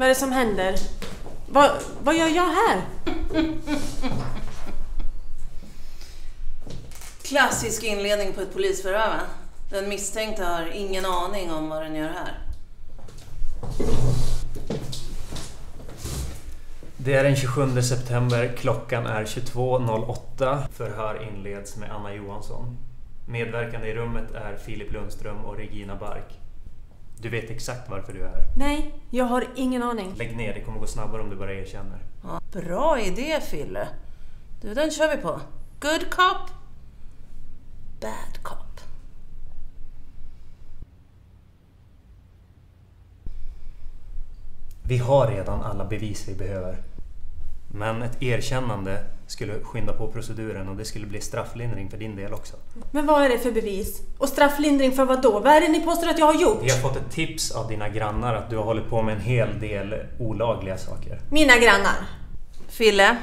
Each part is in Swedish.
Vad är det som händer? Vad, vad gör jag här? Klassisk inledning på ett polisförhör va? Den misstänkte har ingen aning om vad den gör här. Det är den 27 september, klockan är 22.08. Förhör inleds med Anna Johansson. Medverkande i rummet är Filip Lundström och Regina Bark. Du vet exakt varför du är här. Nej, jag har ingen aning. Lägg ner, det kommer gå snabbare om du bara erkänner. Ja, bra idé Fille. Du, den kör vi på. Good cop, bad cop. Vi har redan alla bevis vi behöver. Men ett erkännande skulle skynda på proceduren och det skulle bli strafflindring för din del också. Men vad är det för bevis? Och strafflindring för vad då? Vad är det ni påstår att jag har gjort? Vi har fått ett tips av dina grannar att du har hållit på med en hel del olagliga saker. Mina grannar. Fille.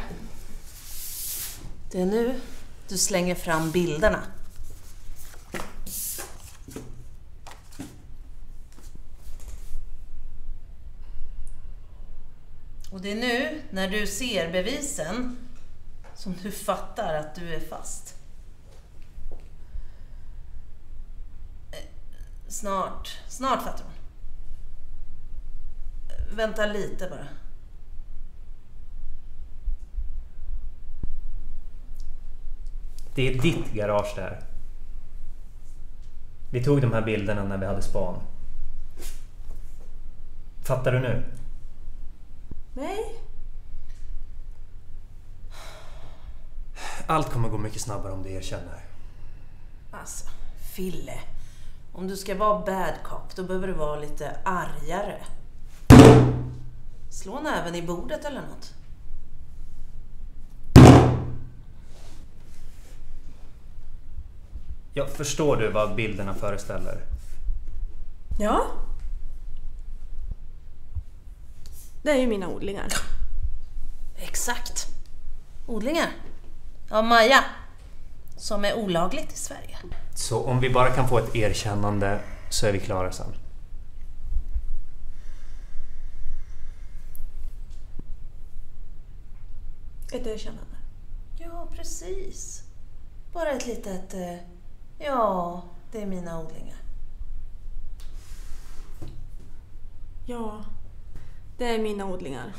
Det är nu du slänger fram bilderna. Och det är nu, när du ser bevisen, som du fattar att du är fast. Eh, snart, snart fattar hon. Vänta lite bara. Det är ditt garage där. Vi tog de här bilderna när vi hade span. Fattar du nu? Nej. Allt kommer gå mycket snabbare om du erkänner. Alltså, Fille. Om du ska vara bad cop, då behöver du vara lite argare. Slå näven i bordet eller något. Ja, förstår du vad bilderna föreställer? Ja. Det är ju mina odlingar. Exakt. Odlingar. Av Maja. Som är olagligt i Sverige. Så om vi bara kan få ett erkännande så är vi klara sen. Ett erkännande. Ja, precis. Bara ett litet... eh, Ja, det är mina odlingar. Ja, det är mina odlingar.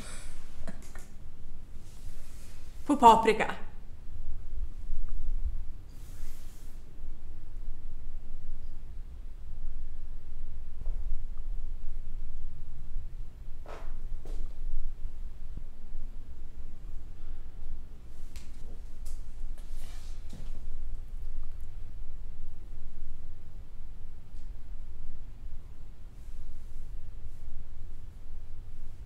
På paprika.